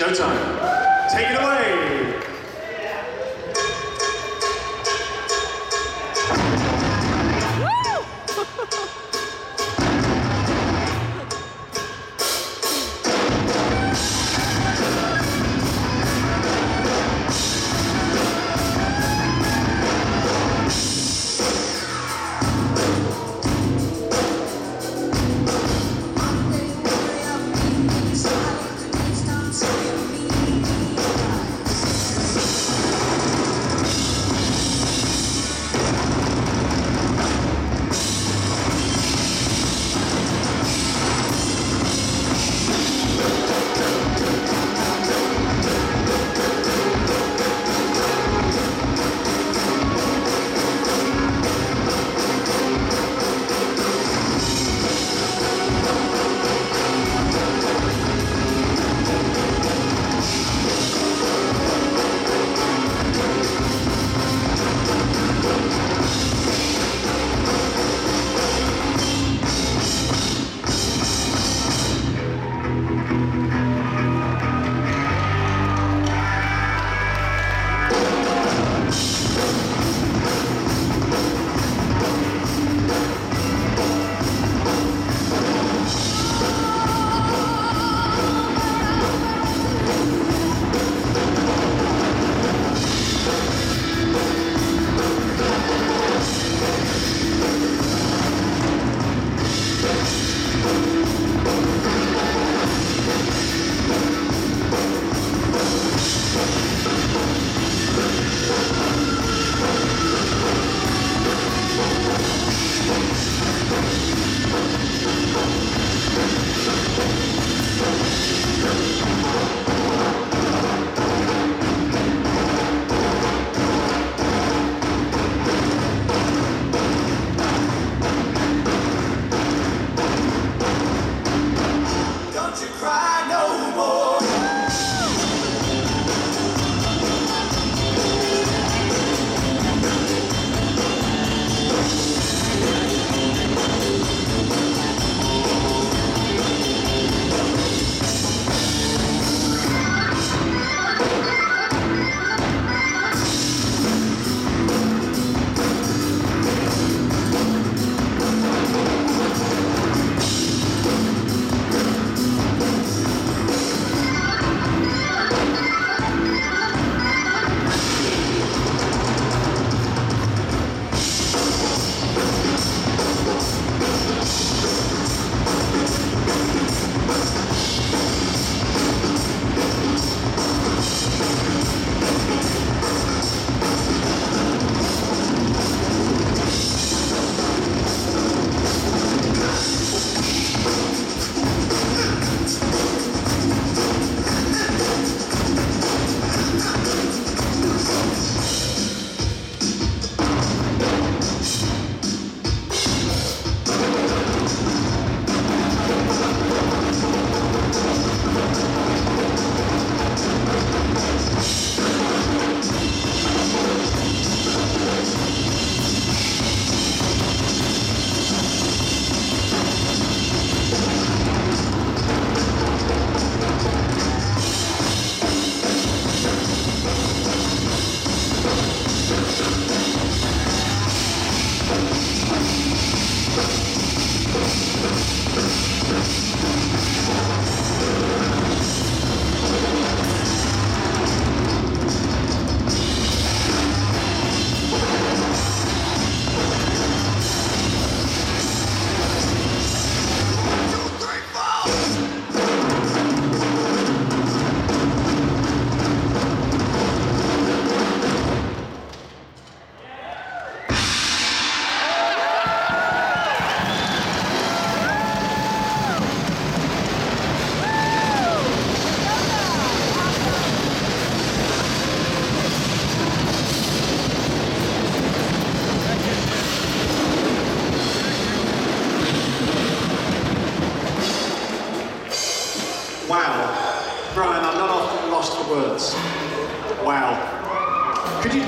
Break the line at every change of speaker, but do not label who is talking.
Showtime. Take it away.
Don't you
Wow. Brian, I'm not often lost for words. Wow. Could you